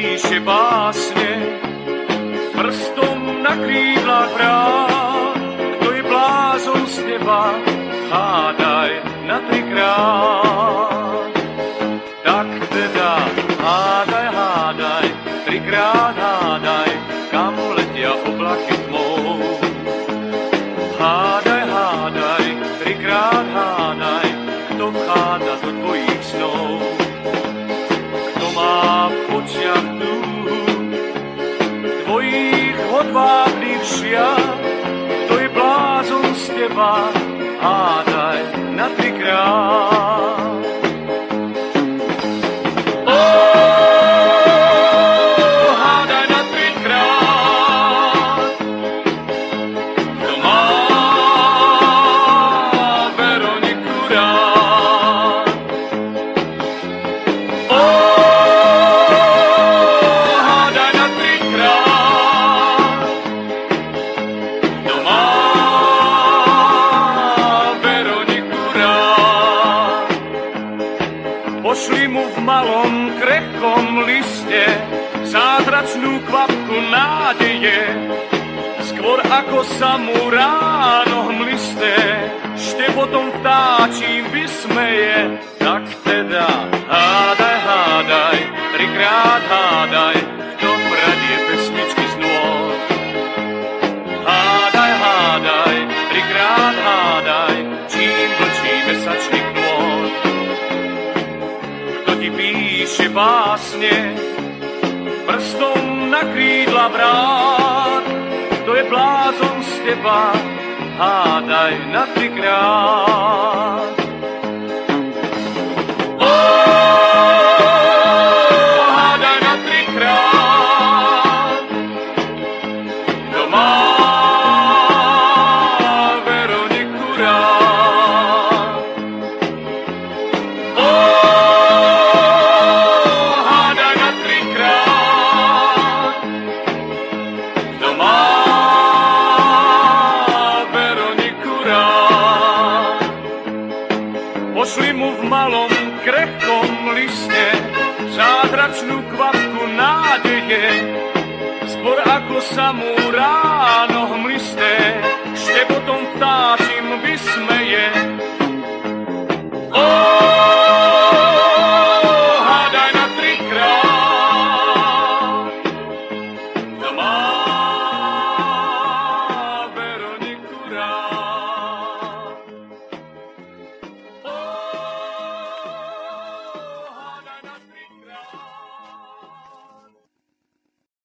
píše básně, prstom na krídlach vrát, kto je blázon z neba, hádaj na trikrát. Tak teda hádaj, hádaj, trikrát hádaj, kam letia oblaky tmou. Hádaj, hádaj, trikrát z Pošli mu v malom krehkom liste zázračnú kvapku nádeje. Skôr ako sa mu ráno hmlisté štepotom vtáčím vysmeje. Tak teda hádaj, hádaj, trikrát hádaj, Píše básne, prstom na krídla vrát, kto je blázon z teba, hádaj na trikrát. Pošli mu v malom krehkom liste zázračnú kvapku nádeje, skôr ako sa mu ráno hmlisté,